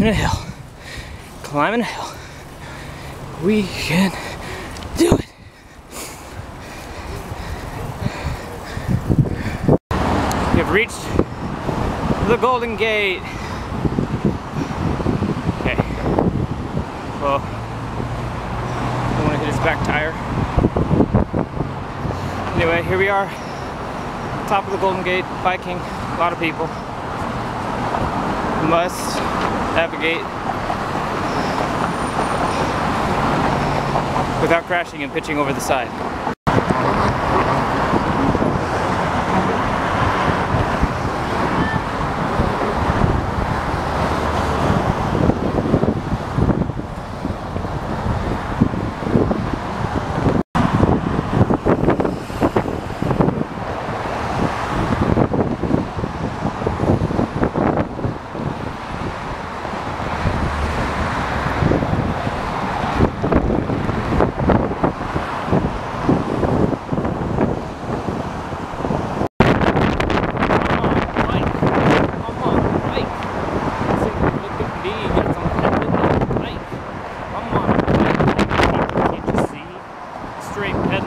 climbing a hill. Climbing a hill. We can do it. We have reached the Golden Gate. Okay. Well, I want to hit his back tire. Anyway, here we are. Top of the Golden Gate, biking, a lot of people. Must navigate without crashing and pitching over the side.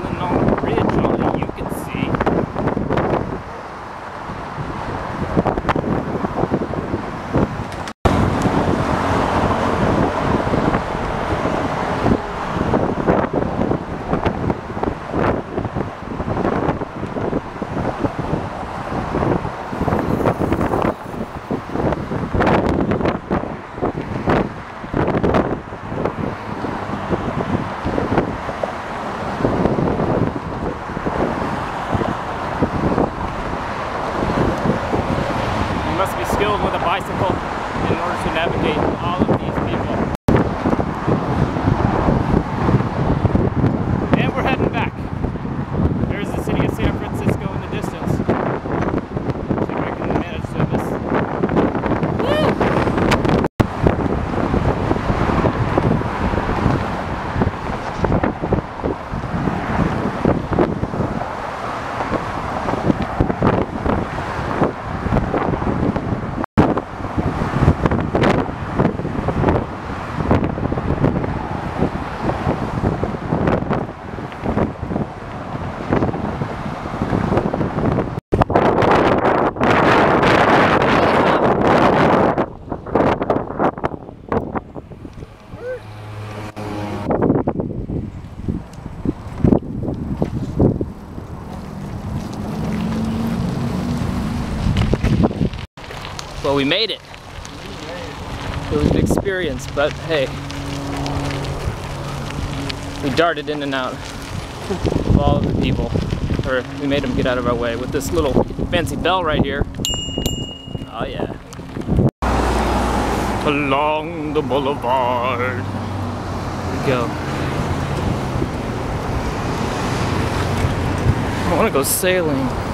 Straight pedaling on the bridge, only you can see. You must be skilled with a bicycle in order to navigate all of these people. And we're heading back. There's the city of San Francisco in the distance. See if I can manage to this. Well, we made it. It was an experience, but hey, we darted in and out of all of the people, or we made them get out of our way with this little fancy bell right here. Oh yeah. Along the boulevard we go. I want to go sailing.